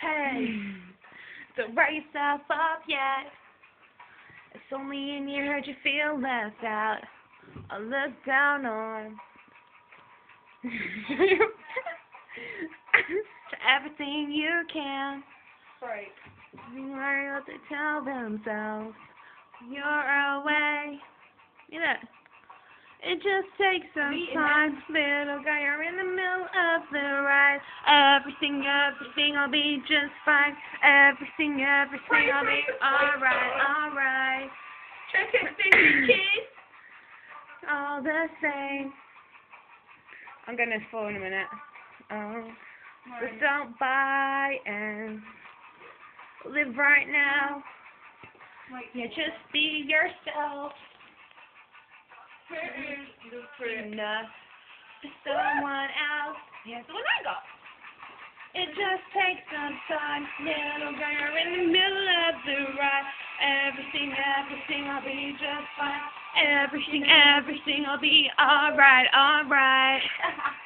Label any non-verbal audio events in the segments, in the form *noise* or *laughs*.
Hey, don't *sighs* write yourself up yet. It's only in your head you feel left out or looked down on. *laughs* Try everything you can. Right. You worry what they tell themselves. You're away. You know. It just takes some Me and time, little guy. You're in the middle of the ride. Everything, everything will be just fine. Everything, everything I'll be alright, alright. Check it, Stacy Kiss. All the same. I'm gonna fall in a minute. Um, oh, but don't buy and live right now. Yeah, just be yourself. Enough for someone else. Yeah, so what I got? It just takes some time, little girl. In the middle of the ride. Everything, everything I'll be just fine. Everything, everything I'll be alright, alright.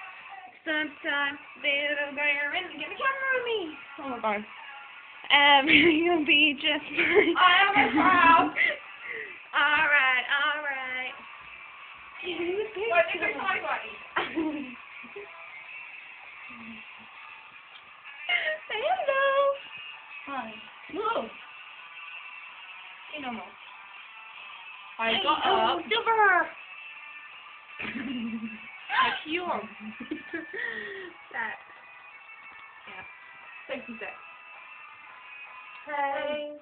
*laughs* Sometimes, little girl, in. Give the camera to me. Oh my god. Everything will be just fine. I am a proud. *laughs* alright, alright. Did you about? Hello. Hi. No. Say no more. I Hey, got oh, up. Silver. That's yours. that. Thank you, Zach. Hey.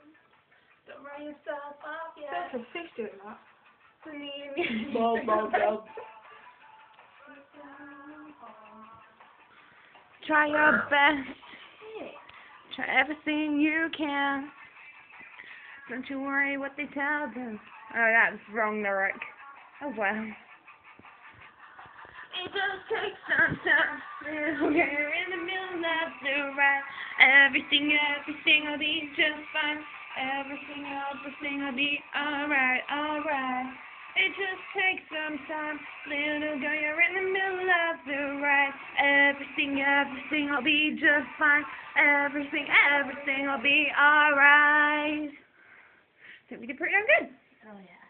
Don't run yourself off yet. That's a fish doing that. Please. Bob, Bob, Bob. Try your best. Try everything you can. Don't you worry what they tell them. Oh, that's wrong lyric. Oh well. It just takes some time. Girl in the middle of the ride. Everything, everything will be just fine. Everything, everything will be alright, alright. Just takes some time. Little girl, you're in the middle of the ride. Everything, everything will be just fine. Everything, everything will be alright. Think we did pretty damn good. Oh, yeah.